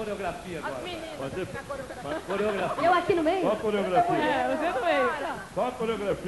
coreografia agora. As meninas. Pode ser? coreografia. Coreografia. Eu aqui no meio? Qual a coreografia? É, você no meio. Tá. Qual a coreografia?